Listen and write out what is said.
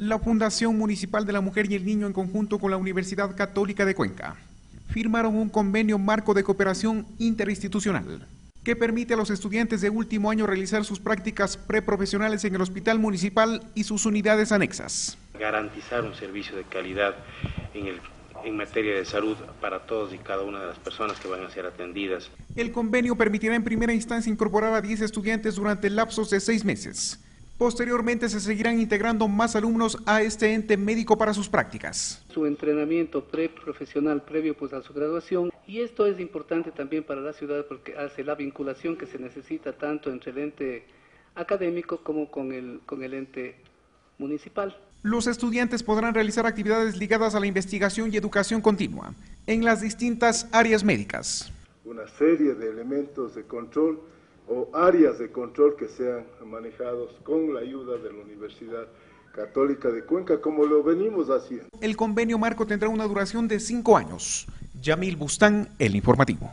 La Fundación Municipal de la Mujer y el Niño en conjunto con la Universidad Católica de Cuenca firmaron un convenio marco de cooperación interinstitucional que permite a los estudiantes de último año realizar sus prácticas preprofesionales en el hospital municipal y sus unidades anexas. Garantizar un servicio de calidad en, el, en materia de salud para todos y cada una de las personas que van a ser atendidas. El convenio permitirá en primera instancia incorporar a 10 estudiantes durante lapsos de seis meses. Posteriormente se seguirán integrando más alumnos a este ente médico para sus prácticas. Su entrenamiento preprofesional previo pues, a su graduación y esto es importante también para la ciudad porque hace la vinculación que se necesita tanto entre el ente académico como con el, con el ente municipal. Los estudiantes podrán realizar actividades ligadas a la investigación y educación continua en las distintas áreas médicas. Una serie de elementos de control o áreas de control que sean manejados con la ayuda de la Universidad Católica de Cuenca, como lo venimos haciendo. El convenio marco tendrá una duración de cinco años. Yamil Bustán, El Informativo.